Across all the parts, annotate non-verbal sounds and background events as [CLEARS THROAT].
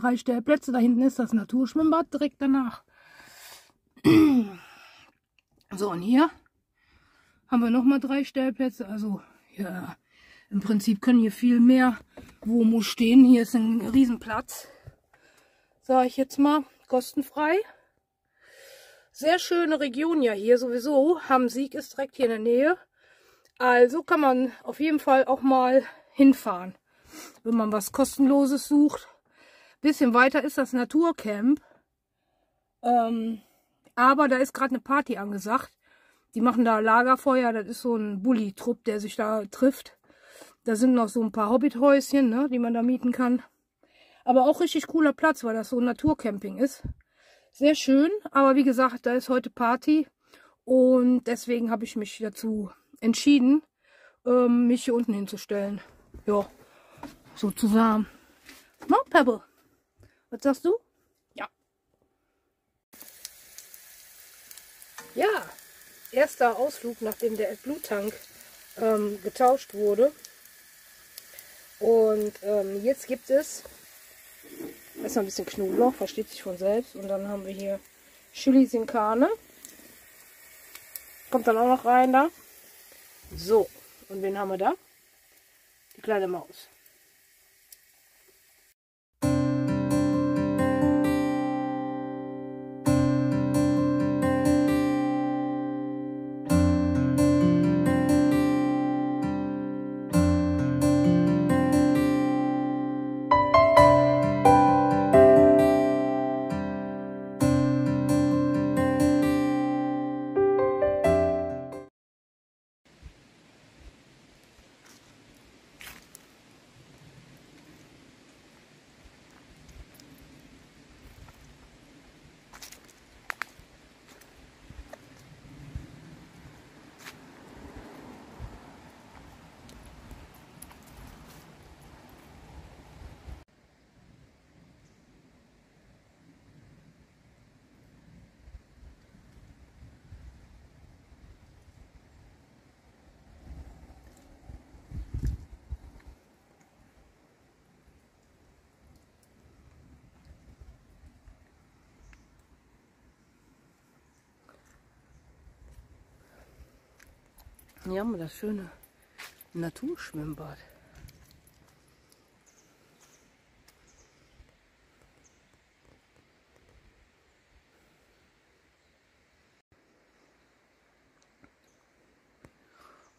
drei Stellplätze. Da hinten ist das Naturschwimmbad direkt danach. [CLEARS THROAT] So, und hier haben wir nochmal drei Stellplätze. Also, ja, im Prinzip können hier viel mehr Womo stehen. Hier ist ein Riesenplatz. Sag ich jetzt mal, kostenfrei. Sehr schöne Region ja hier sowieso. Hamsieg ist direkt hier in der Nähe. Also kann man auf jeden Fall auch mal hinfahren, wenn man was kostenloses sucht. Bisschen weiter ist das Naturcamp. Ähm, aber da ist gerade eine Party angesagt. Die machen da Lagerfeuer. Das ist so ein Bulli-Trupp, der sich da trifft. Da sind noch so ein paar Hobbithäuschen, ne, die man da mieten kann. Aber auch richtig cooler Platz, weil das so ein Naturcamping ist. Sehr schön, aber wie gesagt, da ist heute Party. Und deswegen habe ich mich dazu entschieden, ähm, mich hier unten hinzustellen. Ja, sozusagen. No, Pebble? Was sagst du? Ja. Ja, erster Ausflug, nachdem der AdBlue-Tank ähm, getauscht wurde. Und ähm, jetzt gibt es erstmal ein bisschen Knoblauch, versteht sich von selbst. Und dann haben wir hier Chili sin Carne. Kommt dann auch noch rein da. So, und wen haben wir da? Die kleine Maus. Hier haben wir das schöne Naturschwimmbad.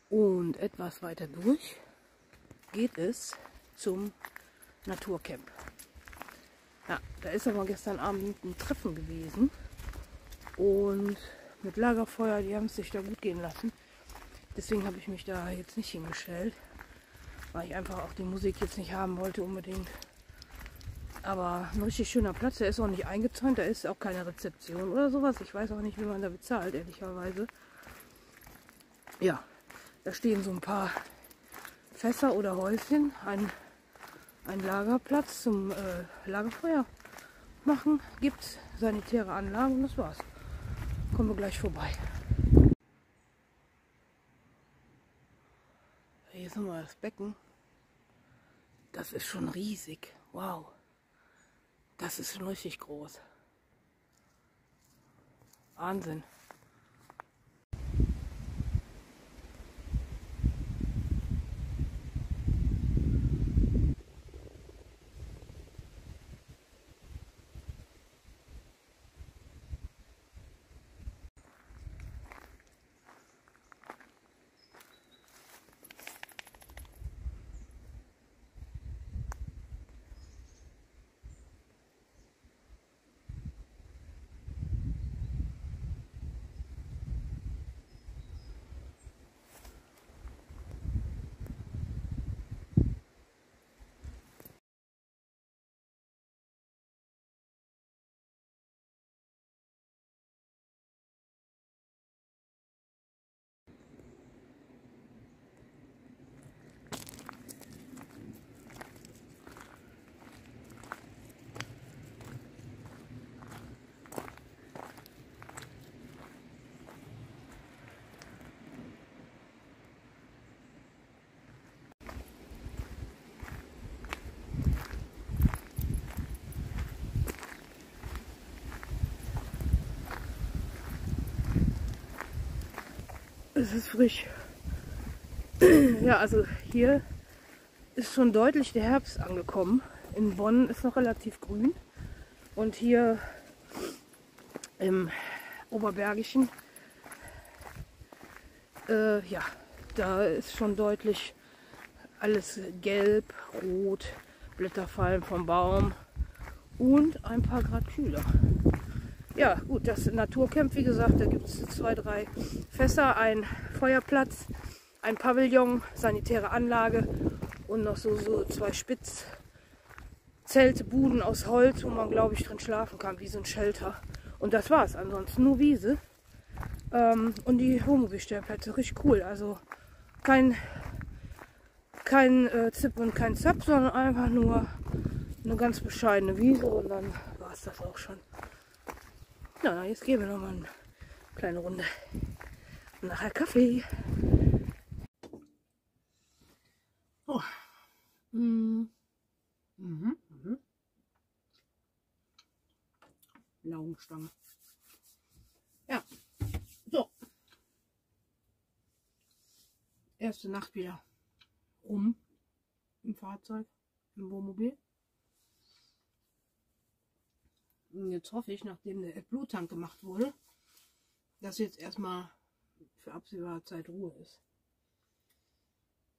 Und etwas weiter durch geht es zum Naturcamp. Ja, da ist aber gestern Abend ein Treffen gewesen. Und mit Lagerfeuer, die haben es sich da gut gehen lassen. Deswegen habe ich mich da jetzt nicht hingestellt, weil ich einfach auch die Musik jetzt nicht haben wollte unbedingt. Aber ein richtig schöner Platz, der ist auch nicht eingezäunt, da ist auch keine Rezeption oder sowas. Ich weiß auch nicht, wie man da bezahlt, ehrlicherweise. Ja, da stehen so ein paar Fässer oder Häuschen, ein, ein Lagerplatz zum äh, Lagerfeuer machen. Gibt sanitäre Anlagen und das war's. Kommen wir gleich vorbei. Hier sind wir das Becken. Das ist schon riesig. Wow. Das ist schon richtig groß. Wahnsinn. Es ist frisch. [CLEARS THROAT] Ja, also hier ist schon deutlich der Herbst angekommen. In Bonn ist noch relativ grün. Und hier im Oberbergischen, äh, ja, da ist schon deutlich alles gelb, rot, Blätter fallen vom Baum und ein paar Grad kühler. Ja, gut, das Naturcamp, wie gesagt, da gibt es zwei, drei Fässer, ein Feuerplatz, ein Pavillon, sanitäre Anlage und noch so, so zwei Spitzzelte, Buden aus Holz, wo man, glaube ich, drin schlafen kann, wie so ein Shelter. Und das war's. Ansonsten nur Wiese. Ähm, und die Wohnmobilstellplätze, richtig cool. Also kein, kein äh, Zip und kein Zap, sondern einfach nur eine ganz bescheidene Wiese und dann war es das auch schon. Na, jetzt gehen wir noch mal eine kleine Runde. Und nachher Kaffee. Oh. Mhm. Mhm. Mhm. Laugenstange. Ja. So. Erste Nacht wieder rum im Fahrzeug, im Wohnmobil. Jetzt hoffe ich, nachdem der Bluttank gemacht wurde, dass jetzt erstmal für absehbare Zeit Ruhe ist.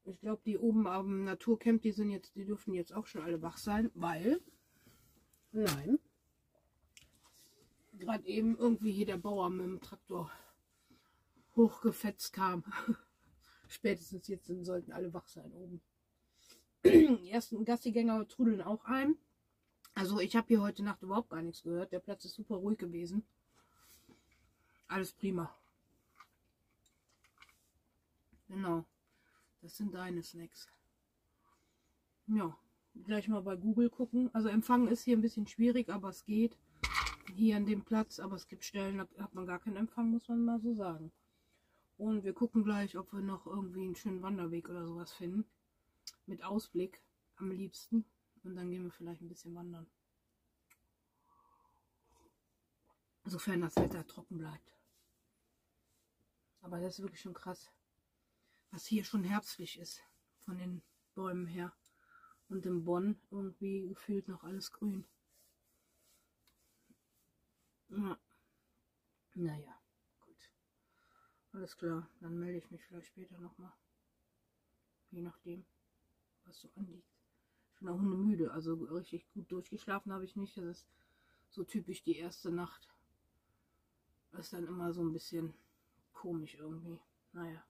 Ich glaube, die oben am Naturcamp, die sind jetzt, die dürfen jetzt auch schon alle wach sein, weil, nein, gerade eben irgendwie hier der Bauer mit dem Traktor hochgefetzt kam. [LAUGHS] Spätestens jetzt sollten alle wach sein oben. [CLEARS THROAT] Die ersten Gassigänger trudeln auch ein. Also ich habe hier heute Nacht überhaupt gar nichts gehört. Der Platz ist super ruhig gewesen. Alles prima. Genau. Das sind deine Snacks. Ja, gleich mal bei Google gucken. Also Empfang ist hier ein bisschen schwierig, aber es geht. Hier an dem Platz, aber es gibt Stellen, da hat man gar keinen Empfang, muss man mal so sagen. Und wir gucken gleich, ob wir noch irgendwie einen schönen Wanderweg oder sowas finden. Mit Ausblick am liebsten. Und dann gehen wir vielleicht ein bisschen wandern. Sofern das Wetter trocken bleibt. Aber das ist wirklich schon krass, was hier schon herbstlich ist von den Bäumen her. Und in Bonn irgendwie gefühlt noch alles grün. Ja. Naja, gut. Alles klar, dann melde ich mich vielleicht später nochmal. Je nachdem, was so anliegt. Ich bin auch hundemüde, also richtig gut durchgeschlafen habe ich nicht. Das ist so typisch die erste Nacht. Ist dann immer so ein bisschen komisch irgendwie. Naja,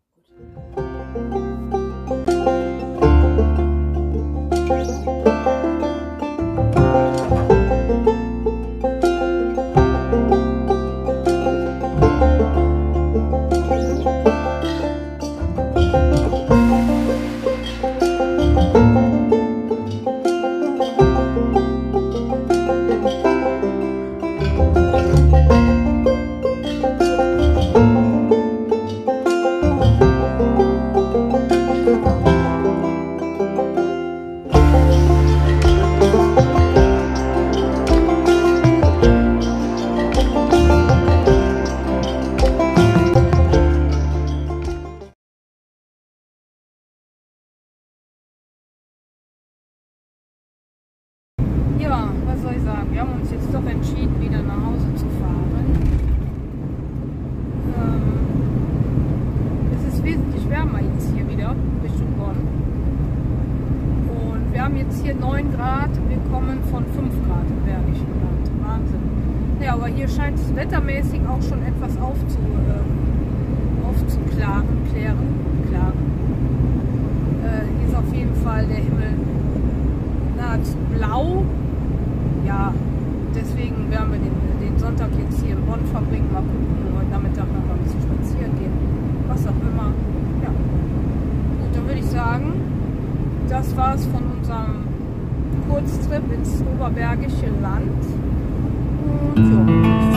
wettermäßig auch schon etwas aufzu, äh, aufzuklaren, klären, klagen. Äh, hier ist auf jeden Fall der Himmel nahezu blau. Ja, deswegen werden wir den, den Sonntag jetzt hier in Bonn verbringen. Mal gucken, heute Nachmittag noch mal ein bisschen spazieren gehen. Was auch immer. Ja. Gut, dann würde ich sagen, das war es von unserem Kurztrip ins Oberbergische Land. Und ja.